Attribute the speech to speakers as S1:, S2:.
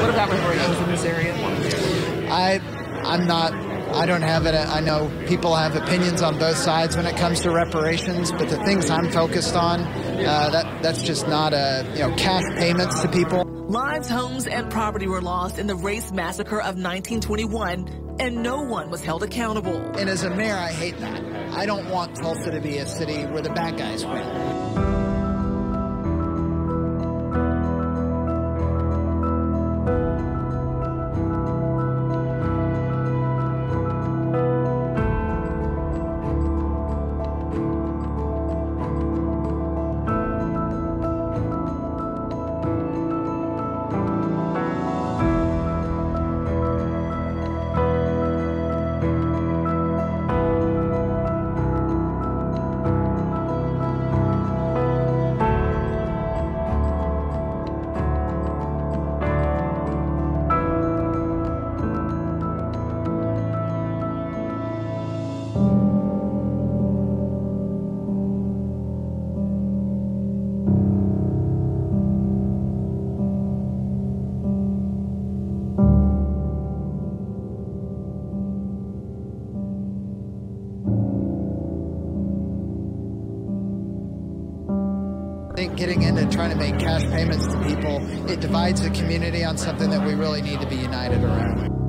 S1: What about reparations in this area?
S2: I, I'm not. I don't have it. I know people have opinions on both sides when it comes to reparations, but the things I'm focused on, uh, that that's just not a you know cash payments to people.
S1: Lives, homes, and property were lost in the race massacre of 1921, and no one was held accountable.
S2: And as a mayor, I hate that. I don't want Tulsa to be a city where the bad guys win. Think getting into trying to make cash payments to people, it divides the community on something that we really need to be united around.